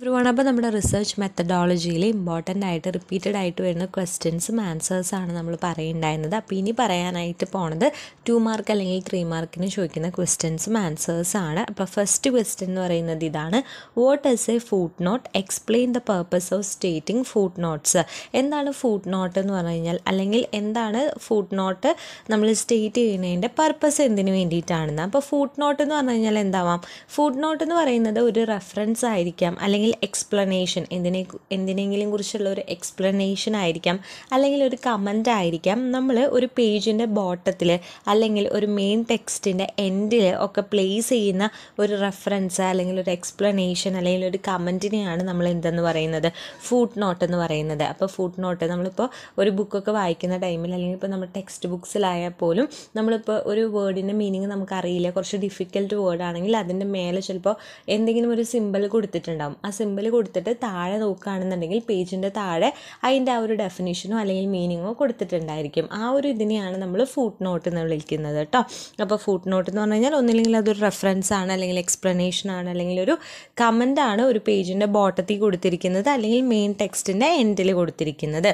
Everyone അപ്പോൾ നമ്മുടെ research മെത്തഡോളജിയിൽ ഇമ്പോർട്ടന്റ് ആയിട്ട് റിപ്പീറ്റഡ് ആയിട്ട് വരുന്ന ക്വസ്റ്റ്യൻസും ആൻസേഴ്സാണ് നമ്മൾ പറയുണ്ടായിരുന്നത് അപ്പോൾ ഇനി പറയാനായിട്ട് പോണത് ടു മാർക്ക് അല്ലെങ്കിൽ ത്രീ മാർക്കിന് ചോദിക്കുന്ന ക്വസ്റ്റ്യൻസും ആൻസേഴ്സാണ് അപ്പോൾ ഫസ്റ്റ് ക്വസ്റ്റ്യൻ എന്ന് പറയുന്നത് ഇതാണ്. What is a footnote explain the purpose of stating footnotes എന്താണ് ഫുഡ് നോട്ട് എന്ന് പറഞ്ഞു കഴിഞ്ഞാൽ? അല്ലെങ്കിൽ എന്താണ് ഫുഡ് നോട്ട് നമ്മൾ സ്റ്റേറ്റ് ചെയ്യുന്നതിന്റെ പർപ്പസ് എന്തിനു വേണ്ടിയിട്ടാണെന്ന്. അപ്പോൾ ഫുഡ് നോട്ട് എന്ന് പറഞ്ഞു കഴിഞ്ഞാൽ എന്താവാം? ഫുഡ് നോട്ട് എന്ന് പറയുന്നത് ഒരു റെഫറൻസ് ആയിരിക്കാം. അല്ലെങ്കിൽ എക്സ്പ്ലനേഷൻ എന്തിനെ എന്തിനെങ്കിലും കുറിച്ചുള്ള ഒരു എക്സ്പ്ലനേഷൻ ആയിരിക്കാം അല്ലെങ്കിൽ ഒരു കമന്റ് ആയിരിക്കാം. നമ്മൾ ഒരു പേജിന്റെ ബോട്ടത്തിൽ അല്ലെങ്കിൽ ഒരു മെയിൻ ടെക്സ്റ്റിന്റെ എൻഡിൽ ഒക്കെ പ്ലേസ് ചെയ്യുന്ന ഒരു റെഫറൻസ് അല്ലെങ്കിൽ ഒരു എക്സ്പ്ലനേഷൻ അല്ലെങ്കിൽ ഒരു കമന്റിനെയാണ് നമ്മൾ എന്തെന്ന് പറയുന്നത്? ഫുഡ് നോട്ട് എന്ന് പറയുന്നത്. അപ്പോൾ ഫുഡ് നോട്ട് നമ്മളിപ്പോൾ ഒരു ബുക്കൊക്കെ വായിക്കുന്ന ടൈമിൽ അല്ലെങ്കിൽ ഇപ്പോൾ നമ്മൾ ടെക്സ്റ്റ് ബുക്സിലായാൽ പോലും നമ്മളിപ്പോൾ ഒരു വേർഡിന്റെ മീനിങ് നമുക്കറിയില്ല. കുറച്ച് ഡിഫിക്കൽട്ട് വേർഡ് ആണെങ്കിൽ അതിന്റെ മേലെ ചിലപ്പോൾ എന്തെങ്കിലും ഒരു സിമ്പിൾ കൊടുത്തിട്ടുണ്ടാകും ആ സിമ്പിൾ കൊടുത്തിട്ട് താഴെ നോക്കുകയാണെന്നുണ്ടെങ്കിൽ പേജിന്റെ താഴെ അതിന്റെ ആ ഒരു ഡെഫിനിഷനോ അല്ലെങ്കിൽ മീനിങ്ങോ കൊടുത്തിട്ടുണ്ടായിരിക്കും. ആ ഒരു ഇതിനെയാണ് നമ്മൾ ഫുഡ് നോട്ട് എന്ന് വിളിക്കുന്നത് കേട്ടോ അപ്പോൾ ഫുഡ് നോട്ട് എന്ന് പറഞ്ഞു കഴിഞ്ഞാൽ ഒന്നില്ലെങ്കിൽ അതൊരു റെഫറൻസ് ആണ് അല്ലെങ്കിൽ എക്സ്പ്ലനേഷൻ ആണ് അല്ലെങ്കിൽ ഒരു കമന്റ് ആണ് ഒരു പേജിന്റെ ബോട്ടത്തിൽ കൊടുത്തിരിക്കുന്നത് അല്ലെങ്കിൽ മെയിൻ ടെക്സ്റ്റിന്റെ എൻഡിൽ കൊടുത്തിരിക്കുന്നത്.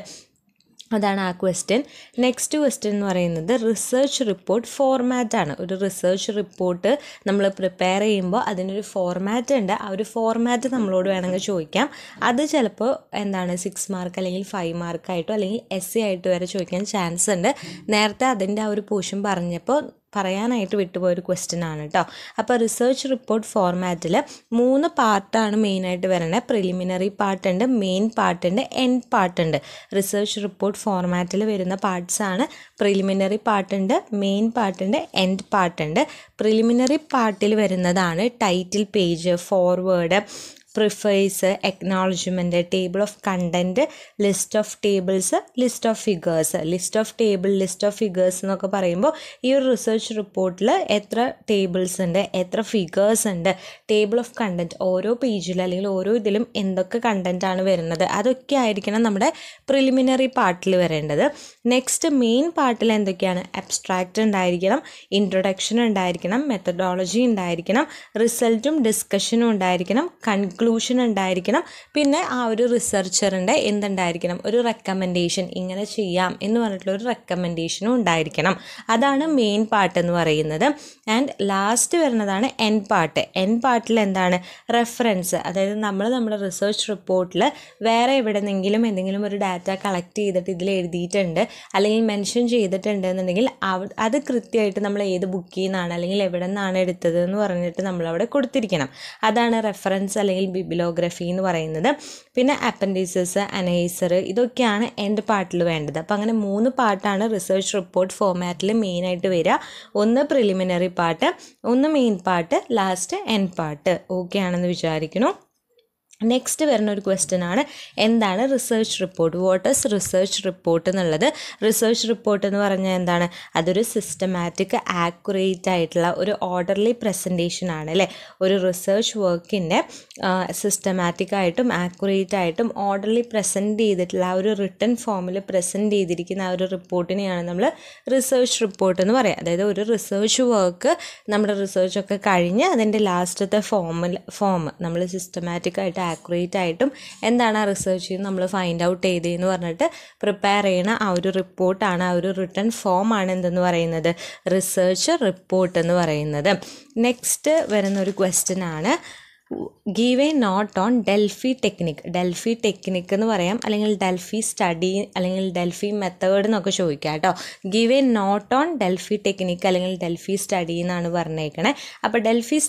അതാണ് ആ ക്വസ്റ്റ്യൻ നെക്സ്റ്റ് ക്വസ്റ്റ്യൻ എന്ന് പറയുന്നത് റിസർച്ച് റിപ്പോർട്ട് ഫോർമാറ്റാണ് ഒരു റിസർച്ച് റിപ്പോർട്ട് നമ്മൾ പ്രിപ്പയർ ചെയ്യുമ്പോൾ അതിനൊരു ഫോർമാറ്റ് ഉണ്ട്. ആ ഒരു ഫോർമാറ്റ് നമ്മളോട് വേണമെങ്കിൽ ചോദിക്കാം. അത് ചിലപ്പോൾ എന്താണ് സിക്സ് മാർക്ക് അല്ലെങ്കിൽ ഫൈവ് മാർക്കായിട്ടോ അല്ലെങ്കിൽ എസ് സി ആയിട്ട് വരെ ചോദിക്കാൻ ചാൻസ് ഉണ്ട്. നേരത്തെ അതിന്റെ ആ ഒരു പോഷൻ പറഞ്ഞപ്പോൾ പറയാനായിട്ട് വിട്ടുപോയ ഒരു ക്വസ്റ്റ്യൻ ആണ് കേട്ടോ അപ്പോൾ റിസർച്ച് റിപ്പോർട്ട് ഫോർമാറ്റിൽ മൂന്ന് പാർട്ടാണ് മെയിനായിട്ട് വരുന്നത് പ്രിലിമിനറി പാർട്ടുണ്ട് മെയിൻ പാർട്ടുണ്ട് എൻഡ് പാർട്ടുണ്ട് റിസർച്ച് റിപ്പോർട്ട് ഫോർമാറ്റിൽ വരുന്ന പാർട്സാണ് പ്രിലിമിനറി പാർട്ടുണ്ട് മെയിൻ പാർട്ടുണ്ട് എൻഡ് പാർട്ടുണ്ട് പ്രിലിമിനറി പാർട്ടിൽ വരുന്നതാണ് title page foreword preface acknowledgement table of content list of tables list of figures list of table list of figures എന്നൊക്കെ പറയുമ്പോൾ ഈ ഒരു റിസർച്ച് റിപ്പോർട്ടിൽ എത്ര ടേബിൾസ് ഉണ്ട് എത്ര ഫിഗേഴ്സ് ഉണ്ട് ടേബിൾ ഓഫ് കണ്ടന്റ് ഓരോ പേജിൽ അല്ലെങ്കിൽ ഓരോ ഇതിലും എന്തൊക്കെ കണ്ടന്റ് ആണ് വരുന്നത് അതൊക്കെ ആയിരിക്കണം നമ്മുടെ പ്രിലിമിനറി പാർട്ടിൽ വരേണ്ടത്. നെക്സ്റ്റ് മെയിൻ പാർട്ടിൽ എന്തൊക്കെയാണ്? അബ്സ്ട്രാക്റ്റ് ഉണ്ടായിരിക്കണം ഇൻട്രൊഡക്ഷൻ ഉണ്ടായിരിക്കണം മെത്തഡോളജി ഉണ്ടായിരിക്കണം റിസൾട്ടും ഡിസ്കഷനും ഉണ്ടായിരിക്കണം കൺക്ലൂഷൻ ഉണ്ടായിരിക്കണം. പിന്നെ ആ ഒരു റിസർച്ചറിന്റെ എന്തുണ്ടായിരിക്കണം? ഒരു റെക്കമെൻഡേഷൻ ഇങ്ങനെ ചെയ്യാം എന്ന് പറഞ്ഞിട്ടുള്ള ഒരു റെക്കമെൻഡേഷനും ഉണ്ടായിരിക്കണം. അതാണ് മെയിൻ പാർട്ട് എന്ന് പറയുന്നത്. ആൻഡ് ലാസ്റ്റ് വരുന്നതാണ് എൻ പാർട്ട് എൻ പാർട്ടിൽ എന്താണ്? റെഫറൻസ് അതായത് നമ്മൾ നമ്മുടെ റിസർച്ച് റിപ്പോർട്ടിൽ വേറെ എവിടെന്നെങ്കിലും എന്തെങ്കിലും ഒരു ഡാറ്റ കളക്ട് ചെയ്തിട്ട് ഇതിൽ എഴുതിയിട്ടുണ്ട് അല്ലെങ്കിൽ മെൻഷൻ ചെയ്തിട്ടുണ്ട് എന്നുണ്ടെങ്കിൽ അത് കൃത്യമായിട്ട് നമ്മൾ ഏത് ബുക്കിൽ നിന്നാണ് അല്ലെങ്കിൽ എവിടെ നിന്നാണ് എടുത്തത് എന്ന് പറഞ്ഞിട്ട് നമ്മളവിടെ കൊടുത്തിരിക്കണം. അതാണ് റെഫറൻസ് അല്ലെങ്കിൽ ബിബിലോഗ്രഫി എന്ന് പറയുന്നത്. പിന്നെ അപ്പൻഡിസസ് അനൈസർ ഇതൊക്കെയാണ് എന്റെ പാർട്ടിൽ വേണ്ടത്. അപ്പോൾ അങ്ങനെ മൂന്ന് പാർട്ടാണ് റിസർച്ച് റിപ്പോർട്ട് ഫോമാറ്റിൽ മെയിനായിട്ട് വരിക. ഒന്ന് പ്രിലിമിനറി പാർട്ട് ഒന്ന് main part last end part okay ആണെന്ന് വിചാരിക്കുന്നു. നെക്സ്റ്റ് വരുന്ന ഒരു ക്വസ്റ്റ്യൻ ആണ്. എന്താണ് research report what is research report എന്നുള്ളത്? റിസർച്ച് റിപ്പോർട്ട് എന്ന് പറഞ്ഞാൽ എന്താണ്? അതൊരു സിസ്റ്റമാറ്റിക് ആക്യുറേറ്റ് ആയിട്ടുള്ള ഒരു ഓർഡർലി പ്രസന്റേഷൻ ആണ് അല്ലേ? ഒരു റിസർച്ച് വർക്കിന്റെ സിസ്റ്റമാറ്റിക് ആയിട്ടും ആക്യുറേറ്റ് ആയിട്ടും ഓർഡർലി പ്രസന്റ് ചെയ്തിട്ടുള്ള ആ ഒരു റിട്ടേൺ ഫോമിൽ പ്രസന്റ് ചെയ്തിരിക്കുന്ന ആ ഒരു റിപ്പോർട്ടിനെയാണ് നമ്മൾ റിസർച്ച് റിപ്പോർട്ട് എന്ന് പറയുക അതായത് ഒരു റിസർച്ച് വർക്ക് നമ്മുടെ റിസർച്ചൊക്കെ കഴിഞ്ഞ് അതിന്റെ ലാസ്റ്റത്തെ ഫോമിൽ ഫോം നമ്മൾ സിസ്റ്റമാറ്റിക് ആയിട്ട് ആക്യുറേറ്റ് ആയിട്ടും എന്താണ് ആ റിസർച്ച് ചെയ്ത് നമ്മൾ ഫൈൻഡ് ഔട്ട് ചെയ്തതെന്ന് പറഞ്ഞിട്ട് പ്രിപ്പയർ ചെയ്യണ ആ ഒരു റിപ്പോർട്ടാണ് ആ ഒരു റിട്ടേൺ ഫോമാണ് എന്തെന്ന് പറയുന്നത്? റിസർച്ച് റിപ്പോർട്ട് എന്ന് പറയുന്നത്. നെക്സ്റ്റ് വരുന്ന ഒരു ക്വസ്റ്റ്യൻ ആണ് give a note on Delphi technique. Delphi technique എന്ന് പറയാം അല്ലെങ്കിൽ ഡെൽഫി സ്റ്റഡി അല്ലെങ്കിൽ ഡെൽഫി മെത്തേഡ് എന്നൊക്കെ ചോദിക്കാം കേട്ടോ. Give a note on Delphi technique അല്ലെങ്കിൽ ഡെൽഫി സ്റ്റഡി എന്നാണ് പറഞ്ഞേക്കണേ. അപ്പോൾ ഡെൽഫി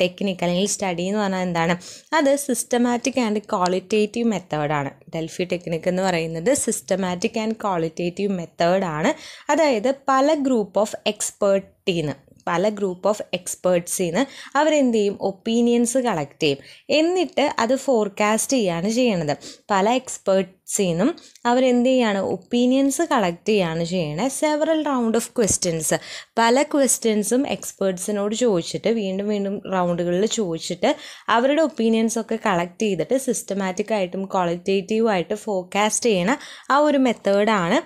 ടെക്നിക്ക് അല്ലെങ്കിൽ സ്റ്റഡി എന്ന് പറഞ്ഞാൽ എന്താണ്? അത് സിസ്റ്റമാറ്റിക് ആൻഡ് ക്വാളിറ്റേറ്റീവ് മെത്തേഡാണ് ഡെൽഫി ടെക്നിക്ക് എന്ന് പറയുന്നത് സിസ്റ്റമാറ്റിക് ആൻഡ് ക്വാളിറ്റേറ്റീവ് മെത്തേഡാണ് അതായത് പല ഗ്രൂപ്പ് ഓഫ് എക്സ്പേർട്ടീന്ന് പല ഗ്രൂപ്പ് ഓഫ് എക്സ്പേർട്സിൽ നിന്ന് അവരെന്ത് ചെയ്യും? ഒപ്പീനിയൻസ് കളക്ട് ചെയ്യും. എന്നിട്ട് അത് ഫോർകാസ്റ്റ് ചെയ്യാണ് ചെയ്യണത്. പല എക്സ്പേർട്സ് നിന്നും അവരെന്ത് ചെയ്യാണ്? ഒപ്പീനിയൻസ് കളക്ട് ചെയ്യാണ് ചെയ്യണേ. സെവറൽ റൗണ്ട് ഓഫ് ക്വസ്റ്റ്യൻസ് പല ക്വസ്റ്റ്യൻസും എക്സ്പേർട്സിനോട് ചോദിച്ചിട്ട് വീണ്ടും വീണ്ടും റൗണ്ടുകളിൽ ചോദിച്ചിട്ട് അവരുടെ ഒപ്പീനിയൻസ് ഒക്കെ കളക്ട് ചെയ്തിട്ട് സിസ്റ്റമാറ്റിക് ആയിട്ടും ക്വാളിറ്റേറ്റീവായിട്ട് ഫോക്കാസ്റ്റ് ചെയ്യണ ആ ഒരു മെത്തേഡാണ്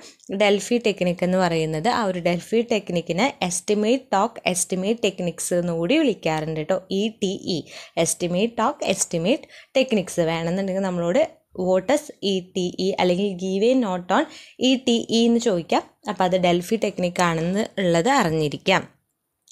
ഡെൽഫി ടെക്നിക് എന്ന് പറയുന്നത്. ആ ഒരു ഡെൽഫി ടെക്നിക്കിന് എസ്റ്റിമേറ്റ് ടോക്ക് എസ്റ്റിമേറ്റ് ടെക്നിക്സ് എന്നുകൂടി വിളിക്കാറുണ്ട് കേട്ടോ. E T E estimate talk estimate techniques വേണമെന്നുണ്ടെങ്കിൽ നമ്മളോട് വോട്ടസ് ഇ ടി ഇ അല്ലെങ്കിൽ give note on E T E എന്ന് ചോദിക്കാം. അപ്പോൾ അത് ഡെൽഫി ടെക്നിക്കാണെന്ന് ഉള്ളത് അറിഞ്ഞിരിക്കാം.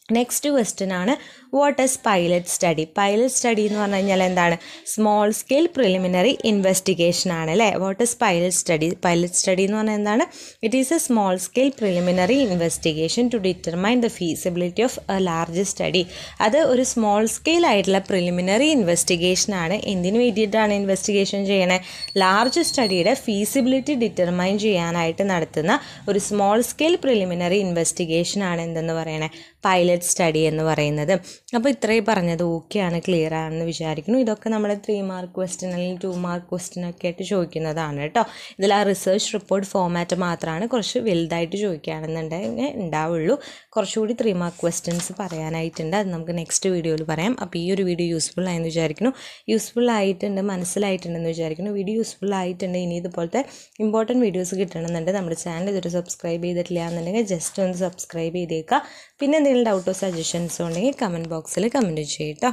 നെക്സ്റ്റ് ക്വസ്റ്റ്യൻ ആണ് what is pilot study pilot study എന്ന് പറഞ്ഞു കഴിഞ്ഞാൽ എന്താണ്? സ്മോൾ സ്കെയിൽ പ്രിലിമിനറി ഇൻവെസ്റ്റിഗേഷൻ ആണ് അല്ലേ? What is pilot study pilot study എന്ന് പറഞ്ഞാൽ എന്താണ്? It is a small scale preliminary investigation to determine the feasibility of a large study അത് ഒരു സ്മോൾ സ്കെയിൽ ആയിട്ടുള്ള പ്രിലിമിനറി ഇൻവെസ്റ്റിഗേഷൻ ആണ്. എന്തിനു വേണ്ടിയിട്ടാണ് ഇൻവെസ്റ്റിഗേഷൻ ചെയ്യണേ? ലാർജ് സ്റ്റഡിയുടെ ഫീസിബിലിറ്റി ഡിറ്റർമൈൻ ചെയ്യാനായിട്ട് നടത്തുന്ന ഒരു സ്മോൾ സ്കെയിൽ പ്രിലിമിനറി ഇൻവെസ്റ്റിഗേഷൻ ആണ് എന്തെന്ന് പറയണേ? പൈലറ്റ് സ്റ്റഡി എന്ന് പറയുന്നത്. അപ്പോൾ ഇത്രയും പറഞ്ഞത് ഓക്കെയാണ് ക്ലിയർ ആണെന്ന് വിചാരിക്കുന്നു. ഇതൊക്കെ നമ്മൾ ത്രീ മാർക്ക് ക്വസ്റ്റ്യൻ അല്ലെങ്കിൽ ടു മാർക്ക് ക്വസ്റ്റ്യൻ ഒക്കെ ആയിട്ട് ചോദിക്കുന്നതാണ് കേട്ടോ. ഇതിൽ ആ റിസർച്ച് റിപ്പോർട്ട് ഫോമാറ്റ് മാത്രമാണ് കുറച്ച് വലുതായിട്ട് ചോദിക്കുകയാണെന്നുണ്ടെങ്കിൽ ഉണ്ടാവുള്ളൂ. കുറച്ചുകൂടി ത്രീ മാർക്ക് ക്വസ്റ്റ്യൻസ് പറയാനായിട്ടുണ്ട്. അത് നമുക്ക് നെക്സ്റ്റ് വീഡിയോയിൽ പറയാം. അപ്പോൾ ഈ ഒരു വീഡിയോ യൂസ്ഫുൾ ആയെന്ന് വിചാരിക്കുന്നു. യൂസ്ഫുൾ ആയിട്ടുണ്ട് മനസ്സിലായിട്ടുണ്ടെന്ന് വിചാരിക്കുന്നു. വീഡിയോ യൂസ്ഫുൾ ആയിട്ടുണ്ട്. ഇനി ഇതുപോലത്തെ ഇമ്പോർട്ടന്റ് വീഡിയോസ് കിട്ടണമെന്നുണ്ട് നമ്മുടെ ചാനൽ ഇതൊരു സബ്സ്ക്രൈബ് ചെയ്തിട്ടില്ല എന്നുണ്ടെങ്കിൽ ജസ്റ്റ് ഒന്ന് സബ്സ്ക്രൈബ് ചെയ്തേക്കുക പിന്നെ എന്തെങ്കിലും ഡൗട്ടോ സജഷൻസോ ഉണ്ടെങ്കിൽ കമന്റ് ബോക്സിൽ കമന്റ് ചെയ്യട്ടോ